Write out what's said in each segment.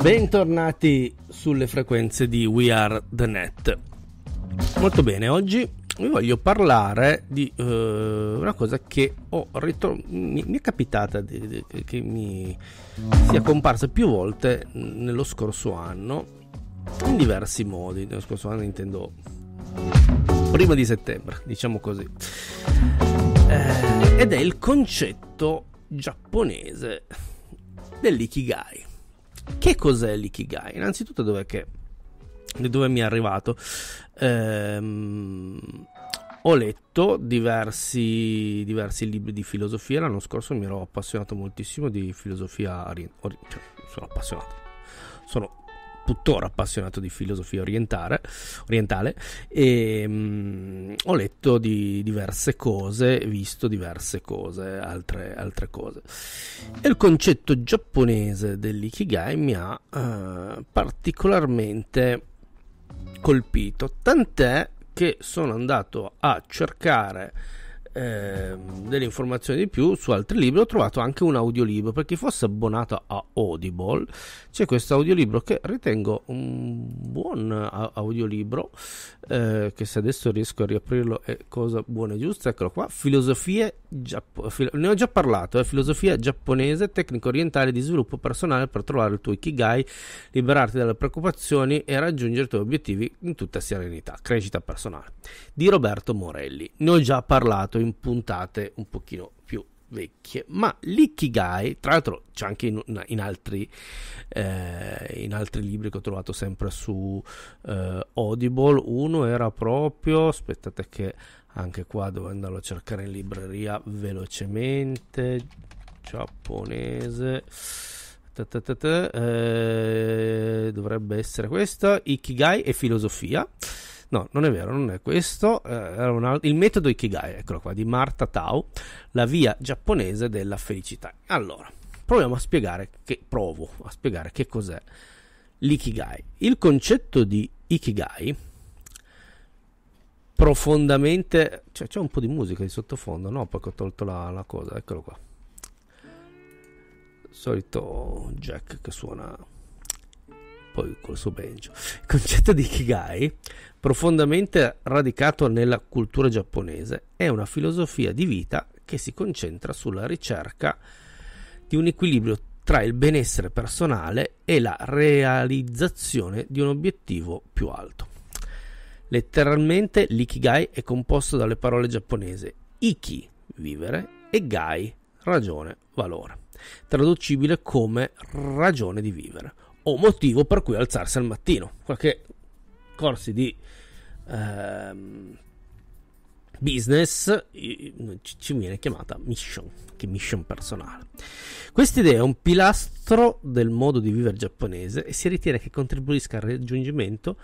Bentornati sulle frequenze di We Are The Net. Molto bene, oggi vi voglio parlare di uh, una cosa che ritro- mi, mi, è capitata di, di, che mi sia comparsa più volte nello scorso anno in diversi modi. Nello scorso anno intendo prima di settembre, diciamo così. Eh, ed è il concetto giapponese dell'ikigai. Che cos'è l'ikigai? Innanzitutto dov'è che dove mi è arrivato? Ehm, ho letto diversi, diversi, libri di filosofia. L'anno scorso mi ero appassionato moltissimo di filosofia. Ori- ori- cioè, sono appassionato. Sono tuttora appassionato di filosofia orientale, orientale e mh, ho letto di diverse cose, visto diverse cose, altre, altre cose. E il concetto giapponese dell'ikigai mi ha uh, particolarmente colpito, tant'è che sono andato a cercare eh, delle informazioni di più su altri libri. Ho trovato anche un audiolibro per chi fosse abbonato a Audible. C'è questo audiolibro che ritengo un buon audiolibro eh, che se adesso riesco a riaprirlo è cosa buona e giusta. Eccolo qua. Filosofie Giappo- filo- ne ho già parlato eh, filosofia giapponese tecnica orientale di sviluppo personale per trovare il tuo ikigai liberarti dalle preoccupazioni e raggiungere i tuoi obiettivi in tutta serenità. Crescita personale. Di Roberto Morelli. Ne ho già parlato puntate un pochino più vecchie, ma l'ikigai, tra l'altro c'è anche in, in, altri, eh, in altri libri che ho trovato sempre su eh, Audible, uno era proprio, aspettate che anche qua devo andarlo a cercare in libreria velocemente, giapponese, ta ta ta eh, dovrebbe essere questo, Ikigai e filosofia No, non è vero, non è questo. Eh, era un, il metodo Ikigai, eccolo qua, di Marta Tao, la via giapponese della felicità. Allora, proviamo a spiegare che, provo a spiegare che cos'è l'ikigai. Il concetto di ikigai profondamente cioè c'è un po' di musica di sottofondo no poi ho tolto la, la cosa eccolo qua solito jack che suona poi col suo banjo il concetto di ikigai profondamente radicato nella cultura giapponese, è una filosofia di vita che si concentra sulla ricerca di un equilibrio tra il benessere personale e la realizzazione di un obiettivo più alto. Letteralmente l'ikigai è composto dalle parole giapponesi iki, vivere, e gai, ragione, valore, traducibile come ragione di vivere o motivo per cui alzarsi al mattino. Qualche corsi di ehm, business ci viene chiamata mission, che mission personale. Questa idea è un pilastro del modo di vivere giapponese e si ritiene che contribuisca al raggiungimento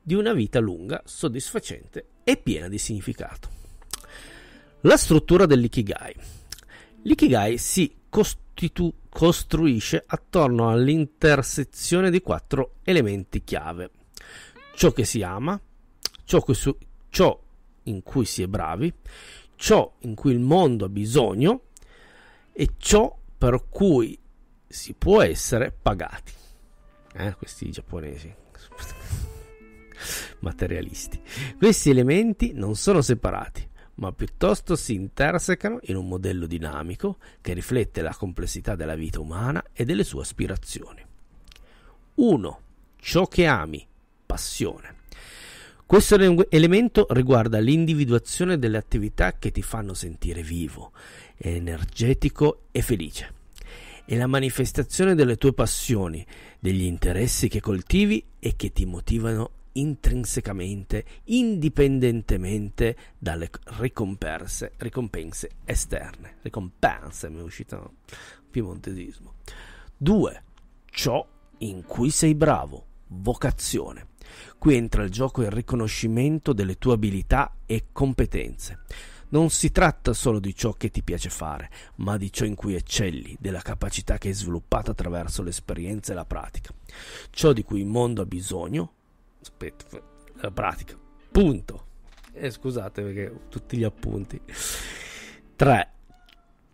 di una vita lunga, soddisfacente e piena di significato. La struttura dell'ikigai. L'ikigai si costitu- costruisce attorno all'intersezione di quattro elementi chiave. Ciò che si ama, ciò, su, ciò in cui si è bravi, ciò in cui il mondo ha bisogno e ciò per cui si può essere pagati. Eh, questi giapponesi materialisti. Questi elementi non sono separati, ma piuttosto si intersecano in un modello dinamico che riflette la complessità della vita umana e delle sue aspirazioni. 1. Ciò che ami, passione. Questo elemento riguarda l'individuazione delle attività che ti fanno sentire vivo, energetico e felice. È la manifestazione delle tue passioni, degli interessi che coltivi e che ti motivano intrinsecamente, indipendentemente dalle ricompense, ricompense esterne. Ricompense, mi è uscito piemontesismo. 2. Ciò in cui sei bravo, vocazione. Qui entra il gioco il riconoscimento delle tue abilità e competenze. Non si tratta solo di ciò che ti piace fare, ma di ciò in cui eccelli, della capacità che hai sviluppato attraverso l'esperienza e la pratica. Ciò di cui il mondo ha bisogno. Aspetta, la pratica. Punto. Eh, scusate perché tutti gli appunti. 3.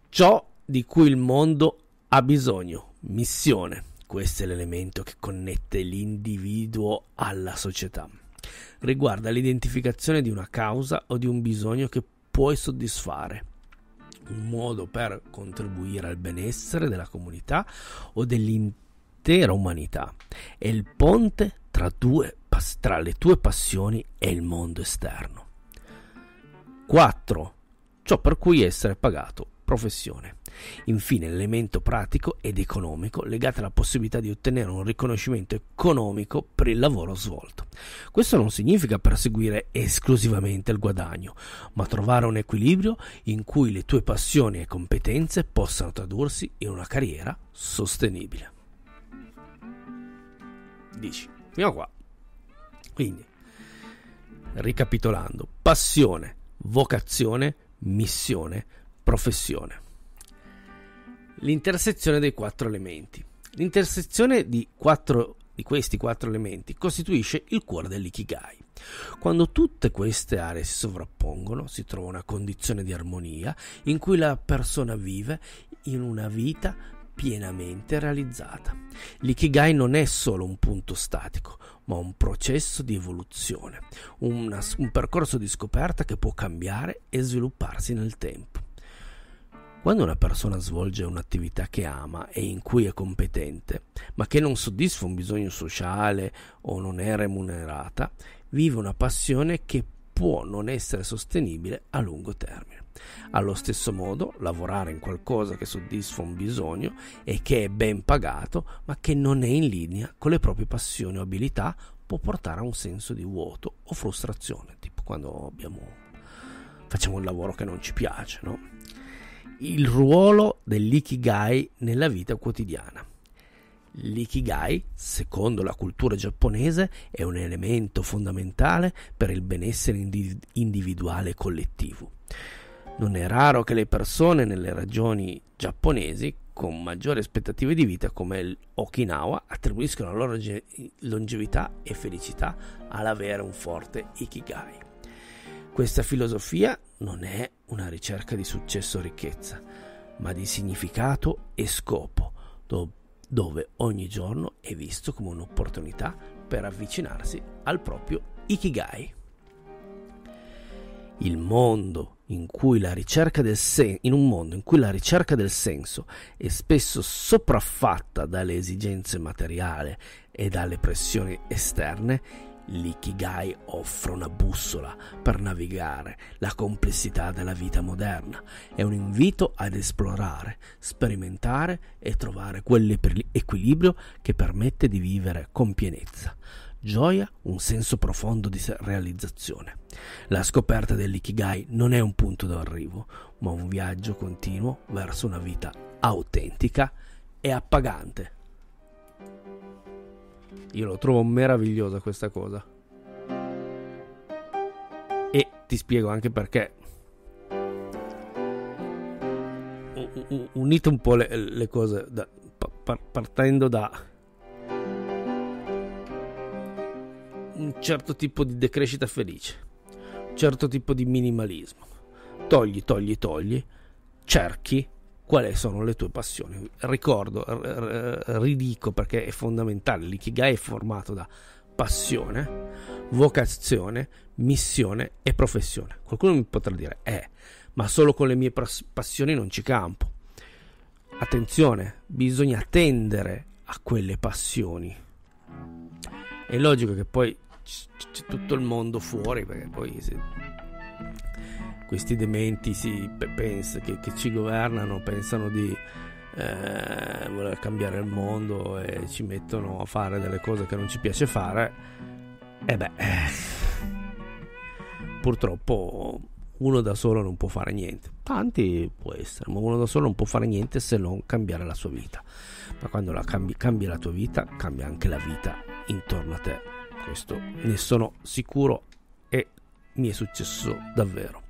Ciò di cui il mondo ha bisogno. Missione questo è l'elemento che connette l'individuo alla società. Riguarda l'identificazione di una causa o di un bisogno che puoi soddisfare, un modo per contribuire al benessere della comunità o dell'intera umanità. È il ponte tra, due, tra le tue passioni e il mondo esterno. 4. Ciò per cui essere pagato, professione. Infine, l'elemento pratico ed economico legato alla possibilità di ottenere un riconoscimento economico per il lavoro svolto. Questo non significa perseguire esclusivamente il guadagno, ma trovare un equilibrio in cui le tue passioni e competenze possano tradursi in una carriera sostenibile. Dici, fino a qua. Quindi, ricapitolando, passione, vocazione, missione, professione l'intersezione dei quattro elementi. L'intersezione di, quattro, di questi quattro elementi costituisce il cuore dell'ikigai. Quando tutte queste aree si sovrappongono, si trova una condizione di armonia in cui la persona vive in una vita pienamente realizzata. L'ikigai non è solo un punto statico, ma un processo di evoluzione, una, un percorso di scoperta che può cambiare e svilupparsi nel tempo. Quando una persona svolge un'attività che ama e in cui è competente, ma che non soddisfa un bisogno sociale o non è remunerata, vive una passione che può non essere sostenibile a lungo termine. Allo stesso modo, lavorare in qualcosa che soddisfa un bisogno e che è ben pagato, ma che non è in linea con le proprie passioni o abilità, può portare a un senso di vuoto o frustrazione, tipo quando abbiamo, facciamo un lavoro che non ci piace, no? il ruolo dell'ikigai nella vita quotidiana. L'ikigai, secondo la cultura giapponese, è un elemento fondamentale per il benessere individuale e collettivo. Non è raro che le persone nelle regioni giapponesi con maggiori aspettative di vita come Okinawa attribuiscono la loro longevità e felicità all'avere un forte ikigai. Questa filosofia non è una ricerca di successo o ricchezza, ma di significato e scopo, dove ogni giorno è visto come un'opportunità per avvicinarsi al proprio Ikigai. Il mondo in cui la ricerca del sen- in un mondo in cui la ricerca del senso è spesso sopraffatta dalle esigenze materiali e dalle pressioni esterne, L'ikigai offre una bussola per navigare la complessità della vita moderna. È un invito ad esplorare, sperimentare e trovare quell'equilibrio che permette di vivere con pienezza. Gioia, un senso profondo di realizzazione. La scoperta dell'ikigai non è un punto d'arrivo, ma un viaggio continuo verso una vita autentica e appagante. Io lo trovo meravigliosa questa cosa. E ti spiego anche perché. Unite un po' le, le cose da, partendo da certo tipo di decrescita felice, certo tipo di minimalismo. Togli, togli, togli, cerchi quali sono le tue passioni. Ricordo, ridico perché è fondamentale, l'ikigai è formato da passione, vocazione, missione e professione. Qualcuno mi potrà dire, eh, ma solo con le mie passioni non ci campo. Attenzione, bisogna tendere a quelle passioni. È logico che poi c'è tutto il mondo fuori, perché poi questi dementi si pensa, che, che, ci governano pensano di eh, voler cambiare il mondo e ci mettono a fare delle cose che non ci piace fare, e beh, eh, purtroppo uno da solo non può fare niente. Tanti può essere, ma uno da solo non può fare niente se non cambiare la sua vita. Ma quando la cambi, cambia la tua vita, cambia anche la vita intorno a te. Questo ne sono sicuro e mi è successo davvero.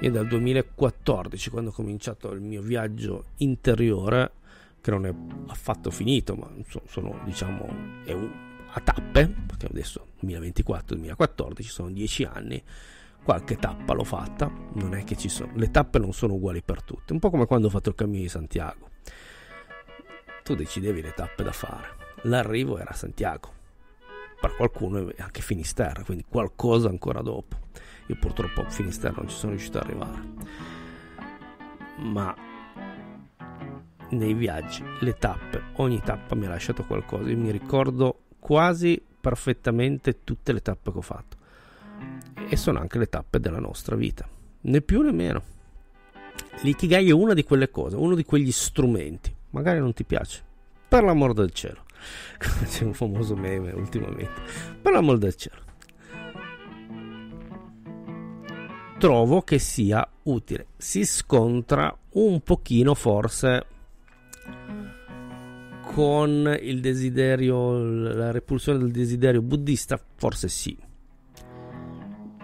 Io dal 2014, quando ho cominciato il mio viaggio interiore, che non è affatto finito, ma sono diciamo a tappe, perché adesso 2024-2014 sono dieci anni, qualche tappa l'ho fatta, non è che ci sono, le tappe non sono uguali per tutte, un po' come quando ho fatto il cammino di Santiago. tu decidevi le tappe da fare. L'arrivo era Santiago, per qualcuno è anche Finisterra, quindi qualcosa ancora dopo. Io purtroppo a Finisterra non ci sono riuscito ad arrivare. Ma nei viaggi, le tappe, ogni tappa mi ha lasciato qualcosa. Io mi ricordo quasi perfettamente tutte le tappe che ho fatto. E sono anche le tappe della nostra vita, né più né meno. L'ikigai è una di quelle cose, uno di quegli strumenti. Magari non ti piace, per l'amor del cielo. C'è un famoso meme ultimamente. Per l'amor del cielo. Trovo che sia utile. Si scontra un pochino forse con il desiderio, la repulsione del desiderio buddista, forse sì.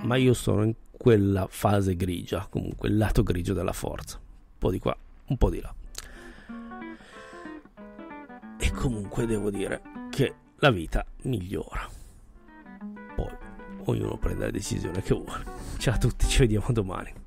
Ma io sono in quella fase grigia, comunque il lato grigio della forza. Un po' di qua, un po' di là. Comunque devo dire che la vita migliora. Poi ognuno prende la decisione che vuole. Ciao a tutti, ci vediamo domani.